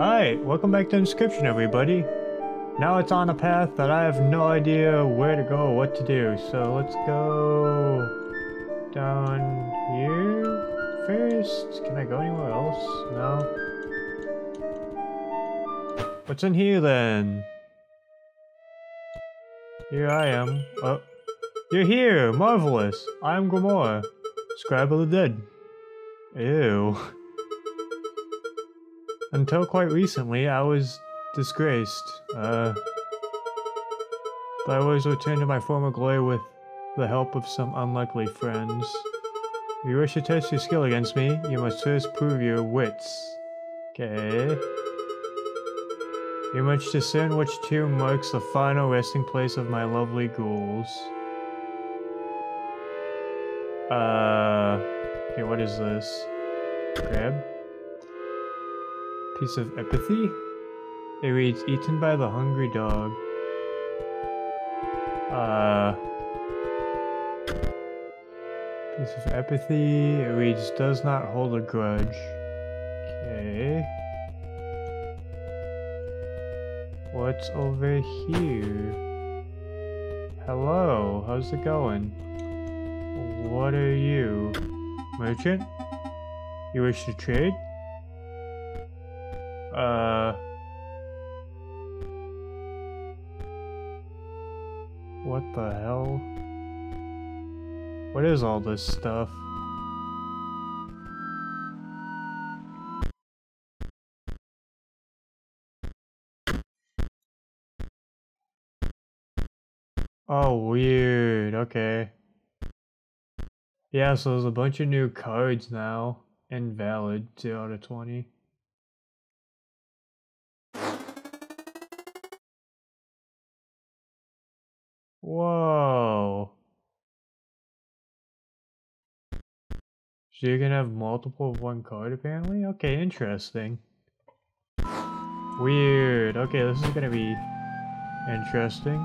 Hi, welcome back to Inscryption, everybody. Now it's on a path that I have no idea where to go, what to do. So let's go down here first. Can I go anywhere else? No. What's in here then? Here I am. Oh, you're here! Marvelous! I am Grimora, Scribe of the Dead. Ew. Until quite recently, I was disgraced. Uh, but I always returned to my former glory with the help of some unlikely friends. If you wish to test your skill against me, you must first prove your wits. Okay. You must discern which tomb marks the final resting place of my lovely ghouls. Uh, okay, what is this? Grab. Piece of empathy? It reads, eaten by the hungry dog. Uh... Piece of empathy. It reads, does not hold a grudge. Okay. What's over here? Hello, how's it going? What are you? Merchant? You wish to trade? Is all this stuff? Oh, weird. Okay. Yeah, so there's a bunch of new cards now. Invalid, 2 out of 20. Whoa. So you can have multiple of one card apparently? Okay, interesting. Weird. Okay, this is gonna be interesting.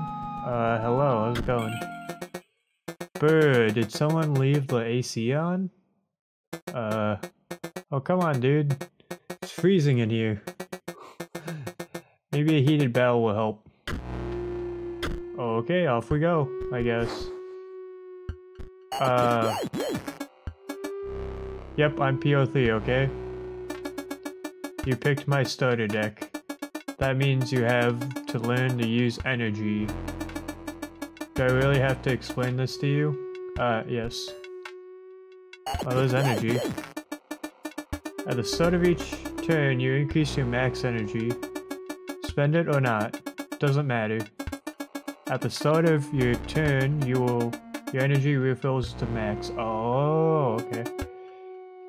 Uh, hello, how's it going? Bird, did someone leave the AC on? Uh, oh come on dude. It's freezing in here. Maybe a heated battle will help. Okay, off we go, I guess. Uh... Yep, I'm P03, okay? You picked my starter deck. That means you have to learn to use energy. Do I really have to explain this to you? Uh, yes. Oh, there's energy. At the start of each turn, you increase your max energy. Spend it or not, doesn't matter. At the start of your turn, you will your energy refills to max. Oh, okay.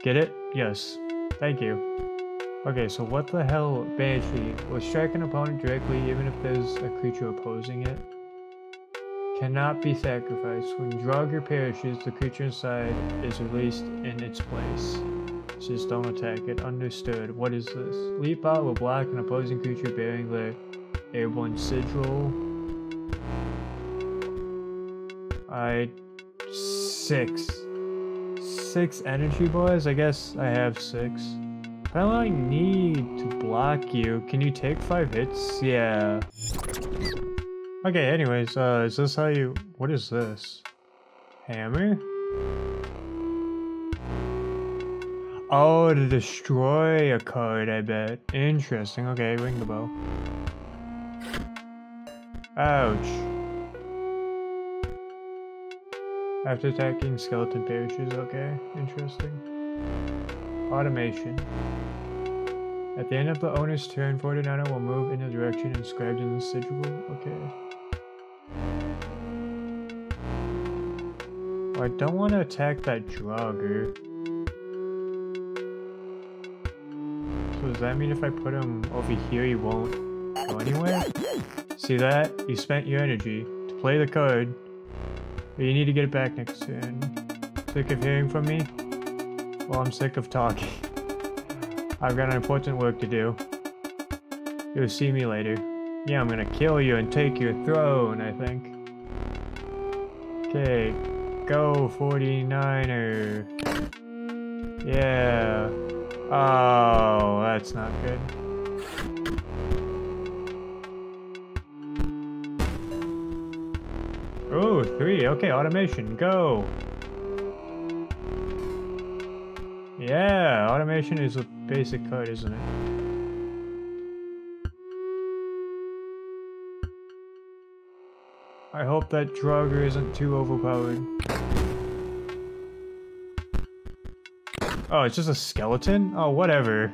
Get it? Yes. Thank you. Okay, so what the hell, Banshee? Will strike an opponent directly even if there's a creature opposing it? Cannot be sacrificed. When Draugr perishes, the creature inside is released in its place. Just don't attack it. Understood. What is this? Leapbot will block an opposing creature bearing the airborne sigil. I six. Six energy boys? I guess I have six. I don't need to block you. Can you take five hits? Yeah. Okay, anyways, uh, is this how you... What is this? Hammer? Oh, to destroy a card, I bet. Interesting. Okay, ring the bell. Ouch. After attacking, skeleton perishes. Okay, interesting. Automaton. At the end of the owner's turn, Fortinana will move in a direction inscribed in the sigil. Okay. Oh, I don't want to attack that Draugr. So does that mean if I put him over here, he won't go anywhere? See that? You spent your energy to play the card but you need to get it back next turn. Sick of hearing from me? Well, I'm sick of talking. I've got an important work to do. You'll see me later. Yeah, I'm gonna kill you and take your throne, I think. Okay, go 49er. Yeah. Oh, that's not good. Three. Okay, Automaton, go. Yeah, Automaton is a basic code, isn't it? I hope that Draugr isn't too overpowered. Oh, it's just a skeleton? Oh, whatever.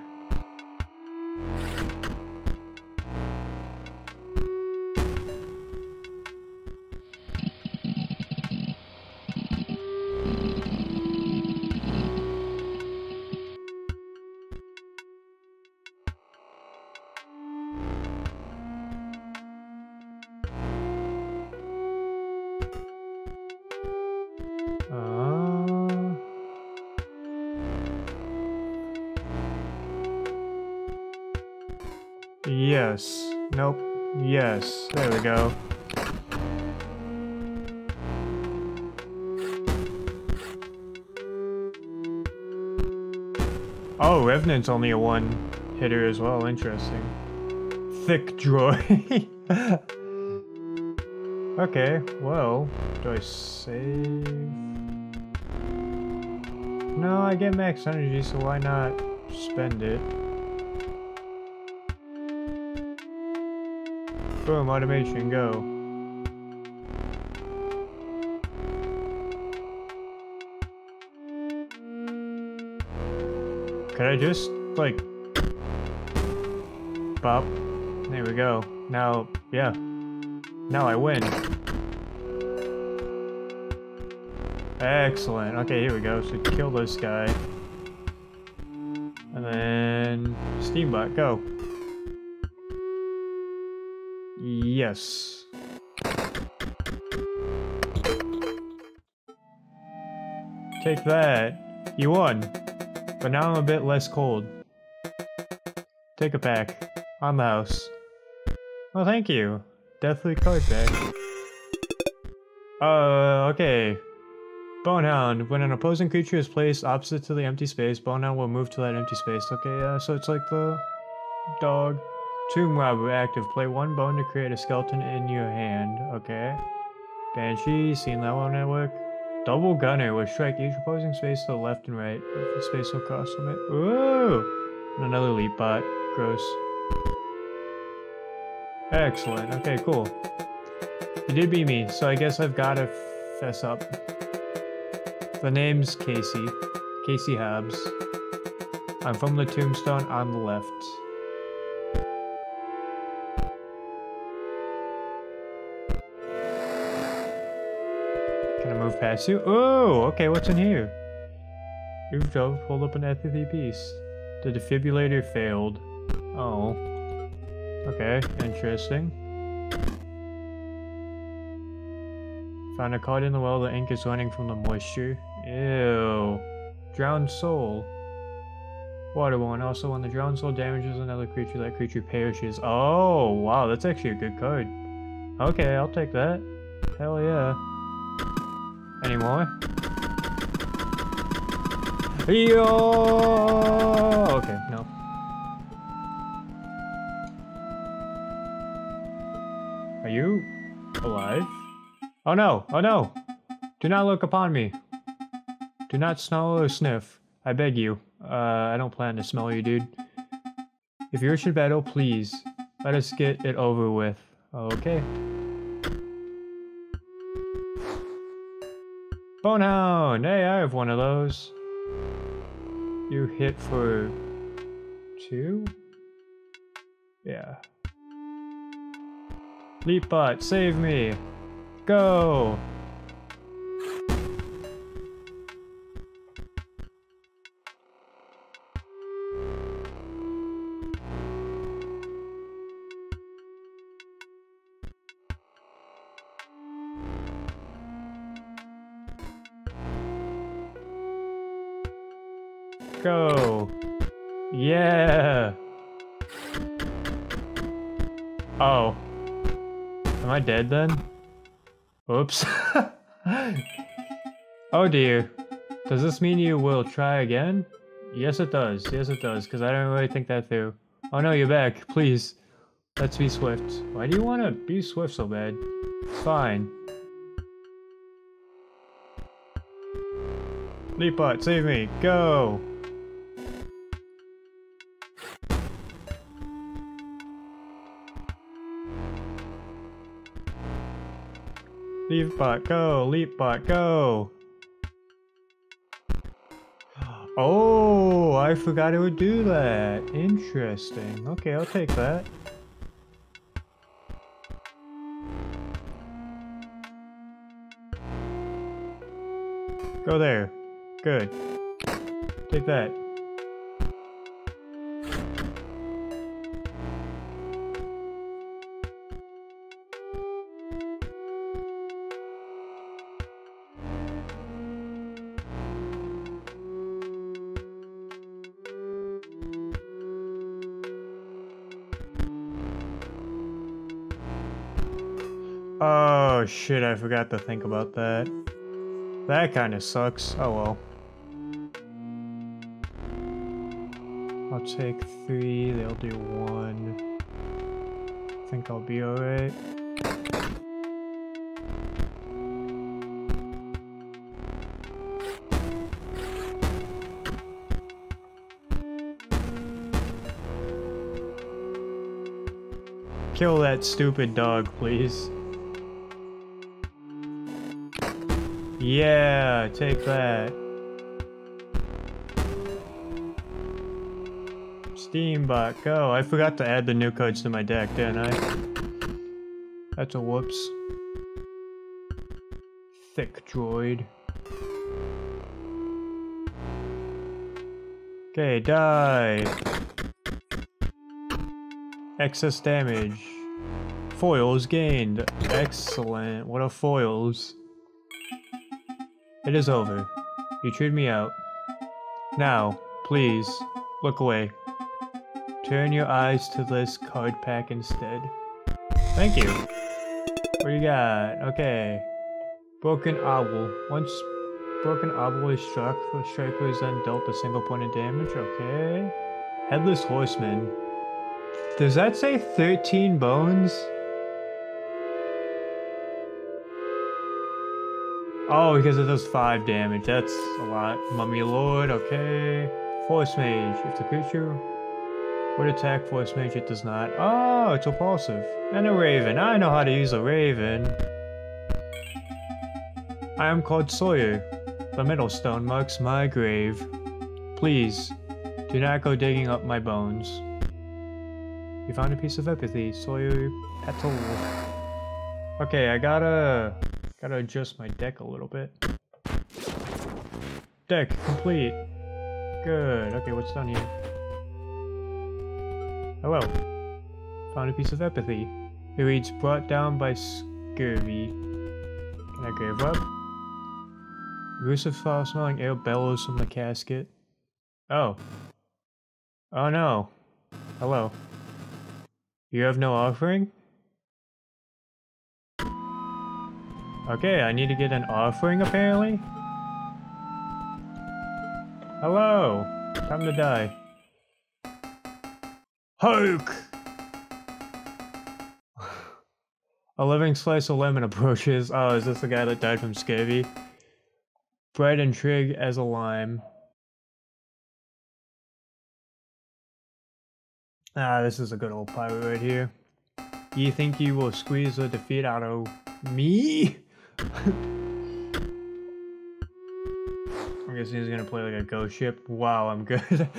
Yes. Nope. Yes. There we go. Oh, Revenant's only a one hitter as well. Interesting. Thick droid. okay, well, do I save? No, I get max energy, so why not spend it? Boom, Automaton, go. Could I just, like... Bop? There we go. Now, yeah. Now I win. Excellent. Okay, here we go. So kill this guy. And then... Steambot, go. Yes. Take that. You won. But now I'm a bit less cold. Take a pack. On the house. Well, thank you. Deathly card pack. Uh, okay. Bonehound. When an opposing creature is placed opposite to the empty space, Bonehound will move to that empty space. Okay, yeah, so it's like the dog. Tomb Robber active. Play one bone to create a skeleton in your hand. Okay. Banshee, seen that one at work. Double Gunner with strike each opposing space to the left and right. If the space will cost limit. Ooh! And another leap bot. Gross. Excellent. Okay, cool. You did beat me, so I guess I've gotta fess up. The name's Kaycee. Kaycee Hobbs. I'm from the tombstone on the left. Move past you? Oh, okay, what's in here? You've pulled up an FFP piece. The defibrillator failed. Oh. Okay, interesting. Found a card in the well, the ink is running from the moisture. Ew. Drowned soul. Water one. Also, when the drowned soul damages another creature, that creature perishes. Oh, wow, that's actually a good card. Okay, I'll take that. Hell yeah. Any more? Yo! Okay, no. Are you alive? Oh no! Oh no! Do not look upon me. Do not smell or sniff. I beg you. Uh, I don't plan to smell you, dude. If you're battle, please. Let us get it over with. Okay. Bonehound! Hey, I have one of those. You hit for two? Yeah. Leapbot, save me! Go! go. Yeah. Oh. Am I dead then? Oops. oh dear. Does this mean you will try again? Yes it does, yes it does, because I don't really think that through. Oh no, you're back, please. Let's be swift. Why do you want to be swift so bad? Fine. Leapbot, save me, go! Leapbot, go! Leapbot, go! Oh, I forgot it would do that. Interesting. Okay, I'll take that. Go there. Good. Take that. Oh shit, I forgot to think about that. That kind of sucks. Oh well. I'll take three, they'll do one. I Think I'll be alright. Kill that stupid dog, please. Yeah, take that. Steambot, go. I forgot to add the new codes to my deck, didn't I? That's a whoops. Thick droid. Okay, die. Excess damage. Foils gained. Excellent. What are foils? It is over. You chewed me out. Now, please, look away. Turn your eyes to this card pack instead. Thank you. What do you got? Okay. Broken Owl. Once Broken Owl is struck, the striker is then dealt a single point of damage. Okay. Headless Horseman. Does that say 13 bones? Oh, because it does 5 damage. That's a lot. Mummy Lord, okay. Force Mage. If the creature would attack Force Mage, it does not. Oh, it's repulsive. And a Raven. I know how to use a Raven. I am called Sawyer. The middle stone marks my grave. Please, do not go digging up my bones. You found a piece of empathy, Sawyer Petal. Okay, I gotta Gotta adjust my deck a little bit. Deck complete. Good. Okay, what's down here? Oh, Hello. Found a piece of empathy. It reads, brought down by scurvy. Can I grave up? Gruesome foul-smelling air bellows from the casket. Oh. Oh no. Hello. You have no offering? Okay, I need to get an offering apparently? Hello! Time to die. Hulk! A living slice of lemon approaches. Oh, is this the guy that died from Scurvy? Bread and trig as a lime. Ah, this is a good old pirate right here. You think you will squeeze the defeat out of me? I'm guessing he's gonna play like a ghost ship. Wow, I'm good.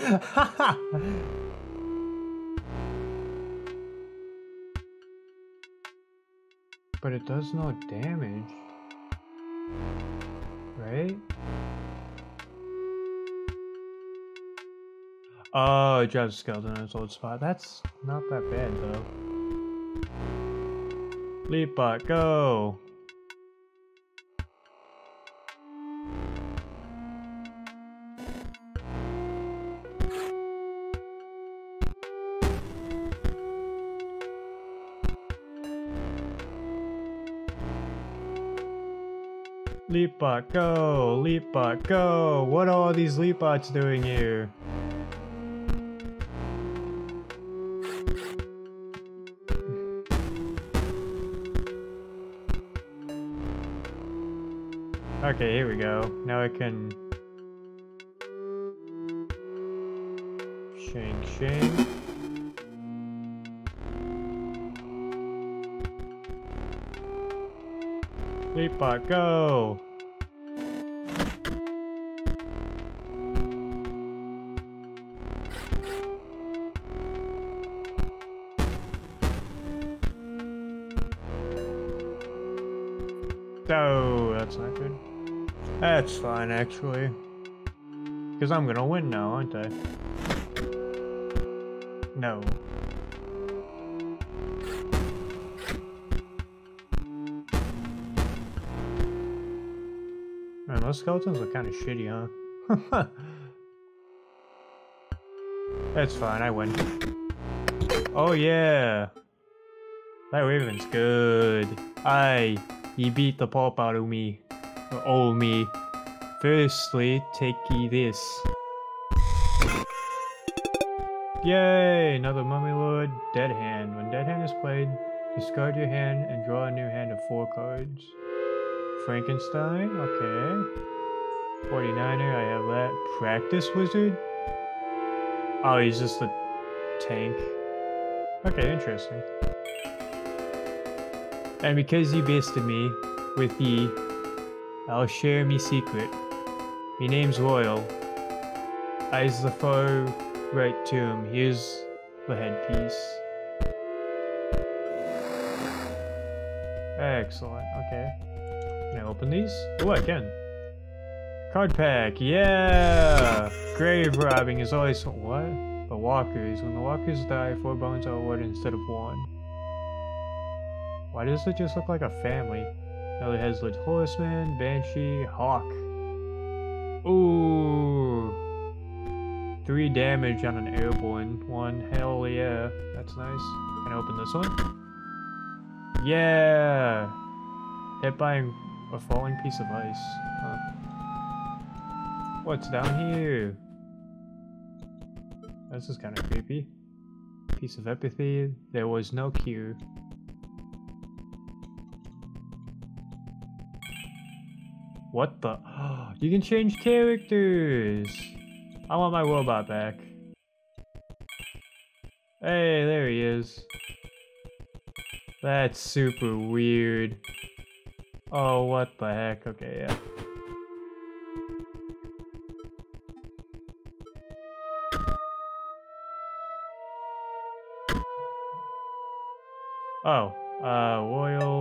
but it does no damage. Right? Oh, it a skeleton in its old spot. That's not that bad though. Leap Leapbot, go! Leapbot, go! Leapbot, go! What are these Leapbots doing here? Okay, here we go. Now I can... Shang Shang. Leapbot, go! Oh, that's not good. That's fine, actually. Because I'm gonna win now, aren't I? No. Man, those skeletons are kind of shitty, huh? That's fine, I win. Oh yeah! That raven's good. I Ye beat the pulp out of me. Oh me. Firstly, take ye this. Yay! Another Mummy Lord Dead Hand. When Dead Hand is played, discard your hand and draw a new hand of four cards. Frankenstein, okay. 49er, I have that. Practice Wizard? Oh, he's just a tank. Okay, interesting. And because you bested me with ye, I'll share me secret. Me name's Royal. I's the far right tomb. Here's the headpiece. Excellent, okay. Can I open these? Oh, I can. Card pack, yeah! Grave robbing is always- what? The walkers. When the walkers die, four bones are awarded instead of one. Why does it just look like a family? Another Headless Horseman, Banshee, Hawk. Ooh. Three damage on an airborne one. Hell yeah. That's nice. Can I open this one? Yeah. Hit by a falling piece of ice. Huh. What's down here? This is kind of creepy. Piece of empathy. There was no cure. What the? You can change characters! I want my robot back. Hey, there he is. That's super weird. Oh, what the heck? Okay, yeah. Oh, uh, Royal...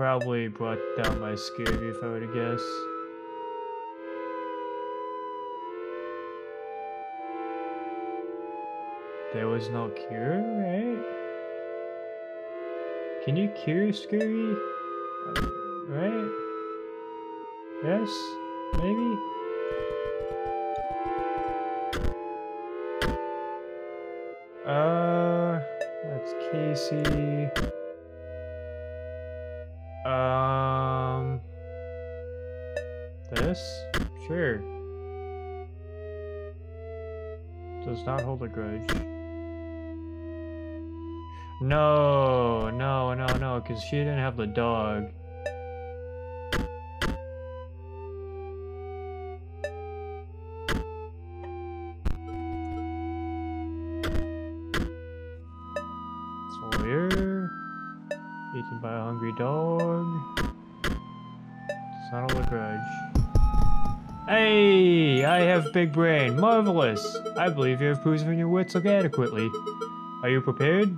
probably brought down my scurvy if I were to guess. There was no cure, right? Can you cure scurvy? Uh, right? Yes? Maybe? Uh, that's Kaycee. Does not hold a grudge. No, no, no, no, because she didn't have the dog. It's weird. Eaten by a hungry dog. It's not all a grudge. Hey! I have big brain. Marvelous! I believe you have proven your wits adequately. Are you prepared?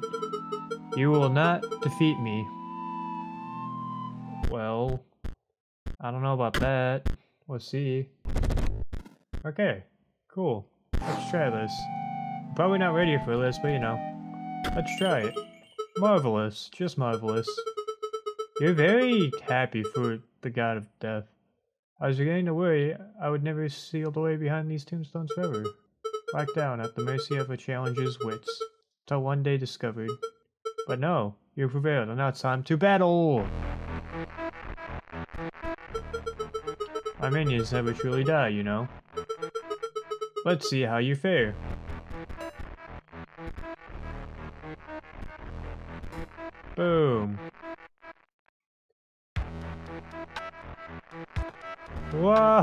You will not defeat me. Well, I don't know about that. We'll see. Okay, cool. Let's try this. Probably not ready for this, but you know. Let's try it. Marvelous, just marvelous. You're very happy for the god of death. I was to worry I would never seal the way behind these tombstones forever. Locked down at the mercy of a challenger's wits, till one day discovered. But no, you prevailed, and now it's time to battle! My minions never truly die, you know. Let's see how you fare. Boom.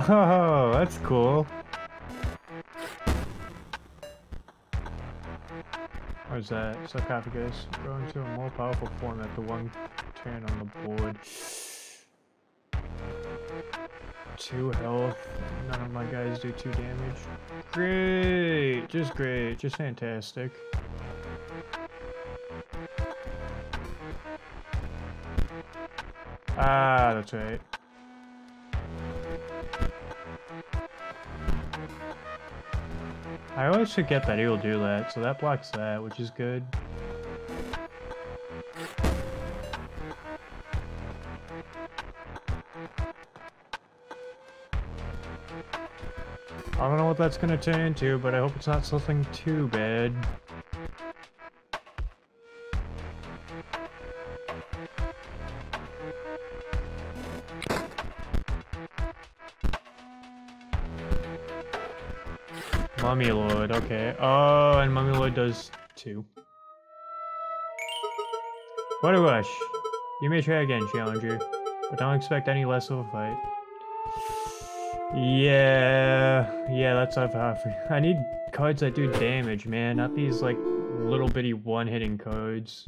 Whoa, that's cool. What is that? Sarcophagus. Grow into a more powerful form at the one turn on the board. Two health. None of my guys do two damage. Great! Just great. Just fantastic. Ah, that's right. I always forget that he will do that, so that blocks that, which is good. I don't know what that's gonna turn into, but I hope it's not something too bad. Okay. Oh, and Mummy Lord does two. What a rush. You may try again, Challenger, but don't expect any less of a fight. Yeah, yeah, that's off. I need cards that do damage, man, not these, like, little bitty one-hitting cards.